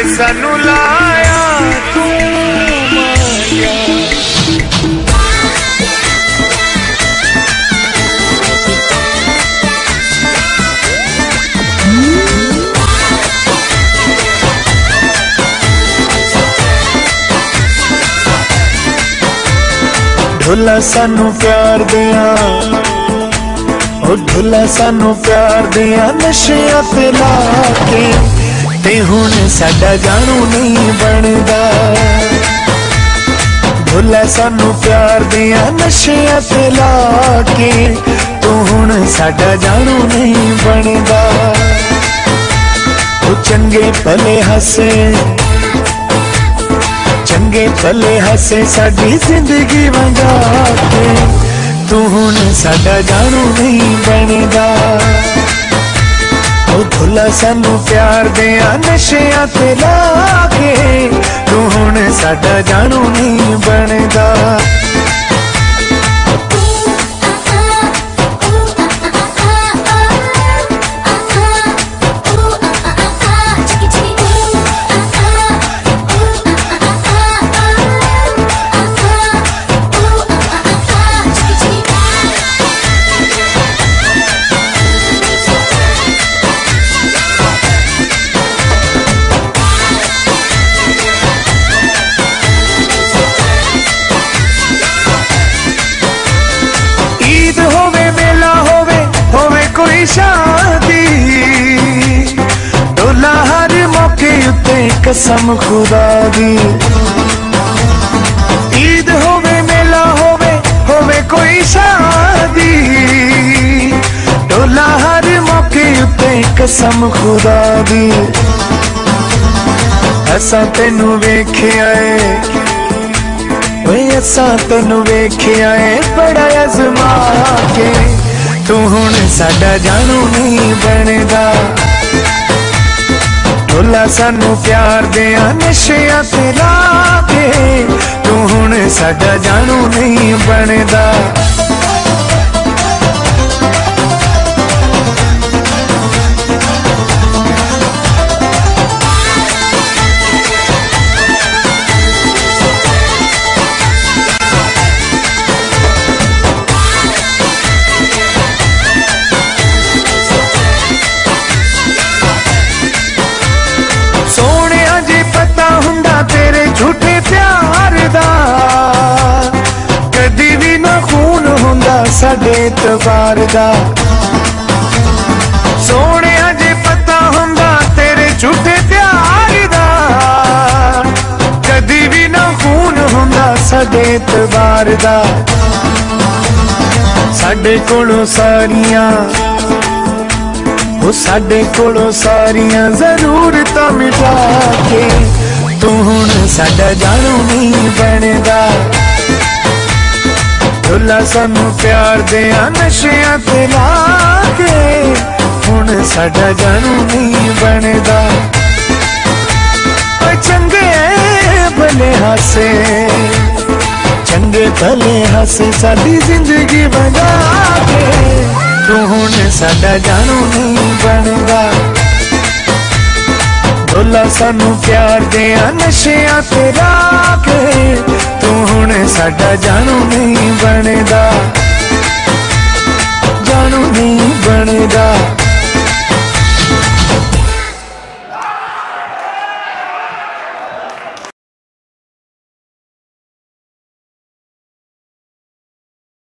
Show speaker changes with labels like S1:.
S1: ਵੇ ਸਾਨੂੰ ਲਾਇਆ ਤੂੰ ਮਾਇਆ ਢੋਲਾ ਸਾਨੂੰ ਪਿਆਰ ਦਿਆਂ ਉਹ ਢੋਲਾ ਸਾਨੂੰ ਪਿਆਰ ਦਿਆਂ ਨਸ਼ਿਆਂ ਤੇ ਲਾ ਕੇ ਤੇ ਹੁਣ ਸਾਡਾ ਜਾਣੂ ਨਹੀਂ ਬਣਦਾ ਢੋਲਾ ਸਾਨੂੰ ਪਿਆਰ ਦਿਆਂ ਨਸ਼ਿਆਂ ਤੇ ਲਾ ਕੇ ਤੂੰ ਹੁਣ ਸਾਡਾ ਜਾਣੂ ਨਹੀਂ ਬਣਦਾ ਉਹ ਚੰਗੇ ਭਲੇ ਹੱਸੇ ਚੰਗੇ ਭਲੇ ਹੱਸੇ ਸਾਡੀ ਜ਼ਿੰਦਗੀ ਵੰਡਾ ਕੇ ਤੂੰ ਹੁਣ ਸਾਡਾ ਜਾਣੂ ਨਹੀਂ ਬਣਦਾ ਉਹ ਭੁੱਲਾ ਸਾਨੂੰ ਪਿਆਰ ਦੇ ਨਸ਼ਿਆਂ ਤੇ ਲਾ ਕੇ ਤੂੰ ਹੁਣ ਸਾਡਾ ਜਾਣੂ ਨਹੀਂ ਬਣਦਾ ਹੋਵੇ ਕੋਈ ਸ਼ਾਦੀ ਡੋਲਾ ਹਰ ਮੌਕੇ ਉੱਤੇ ਕਸਮ ਖੁਦਾ ਦੀ ਈਦ ਹੋਵੇ ਮੇਲਾ ਹੋਵੇ ਹੋਵੇ ਕੋਈ ਸ਼ਾਦੀ ਡੋਲਾ ਹਰ ਮੌਕੇ ਉੱਤੇ ਕਸਮ ਖੁਦਾ ਦੀ ਅਸਾਂ ਤੈਨੂੰ ਵੇਖਿਆ ਏ ਓਏ ਅਸਾਂ ਤੈਨੂੰ ਵੇਖਿਆ ਏ ਬੜਾ ਅਜ਼ਮਾ ਕੇ ਤੂੰ ਹੁਣ ਸਾਡਾ ਜਾਣੂ ਨਹੀਂ ਬਣਦਾ। ਢੋਲਾ ਸਾਨੂੰ ਪਿਆਰ ਦੇ ਨਸ਼ਿਆਂ ਤੇ ਲਾ ਕੇ, ਤੂੰ ਹੁਣ ਸਾਡਾ ਜਾਣੂ ਨਹੀਂ ਬਣਦਾ। ਹੁੰਦਾ ਸਾਡੇ ਤਵਾਰ ਦਾ। ਸੋਹਣਿਆ ਜੇ ਪਤਾ ਹੁੰਦਾ ਤੇਰੇ ਝੂਠੇ ਪਿਆਰ ਦਾ। ਕਦੀ ਵੀ ਨਾ ਖੂਨ ਹੁੰਦਾ ਸਾਡੇ ਤਵਾਰ ਦਾ। ਸਾਡੇ ਕੋਲੋਂ ਸਾਰੀਆਂ, ਉਹ ਸਾਡੇ ਕੋਲੋਂ ਸਾਰੀਆਂ ਜ਼ਰੂਰਤਾਂ ਮਿਟਾ ਕੇ ਤੂੰ ਹੁਣ ਸਾਡਾ ਜਾਣੂ ਨਹੀਂ ਬਣਦਾ। ਢੋਲਾ ਸਾਨੂੰ ਪਿਆਰ ਦੇ ਨਸ਼ਿਆਂ ਤੇ ਲਾ ਕੇ ਹੁਣ ਸਾਡਾ ਜਾਣੂ ਨਹੀਂ ਬਣਦਾ ਓਏ ਚੰਗੇ ਭਲੇ ਹਾਸੇ ਚੰਗੇ ਭਲੇ ਹਾਸੇ ਸਾਡੀ ਜ਼ਿੰਦਗੀ ਬਣਾ ਕੇ ਤੂੰ ਹੁਣ ਸਾਡਾ ਜਾਣੂ ਨਹੀਂ ਬਣਦਾ ਡੋਲਾ ਸਾਨੂੰ ਪਿਆਰ ਦੇ ਆ ਨਸ਼ਿਆਂ ਤੇ ਰਾਖ। ਤੂੰ ਹੁਣ ਸਾਡਾ ਜਾਣੂ ਨਹੀਂ ਬਣਦਾ।